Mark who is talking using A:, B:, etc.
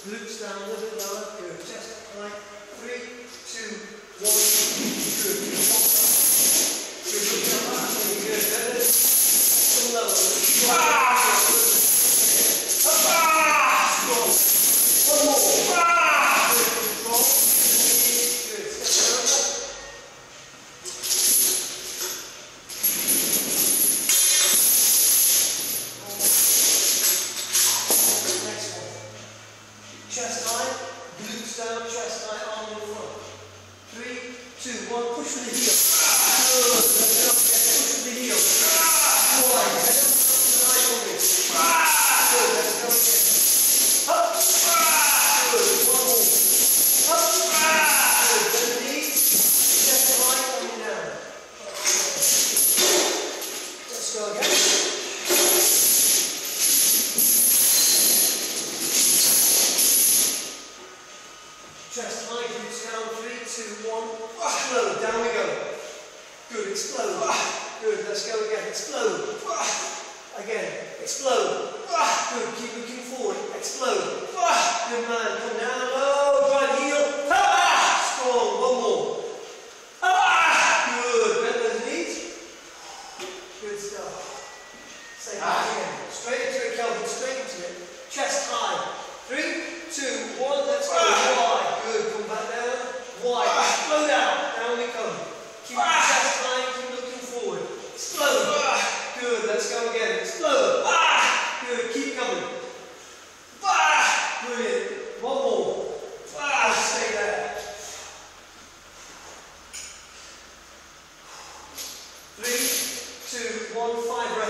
A: Glutes down a little bit lower. Good. Chest high. Three, two, one. Good. Good. Good. Good. Really good. Good. Some lower. Strong. One more. Chest high. Glutes down, three, two, one. let's go again, explode, ah, again, explode, ah, good, keep looking forward, explode, ah, good man, come down low, oh, try heel, strong, one more, good, bend those knees, good stuff, say that again, straight into it Kelvin, straight into it, chest high, three, two, one, let's go, wide, good, come back down, wide, slow down, down we come, keep coming. Ah, brilliant. One more. Ah, stay there. Three, two, one, five breaths.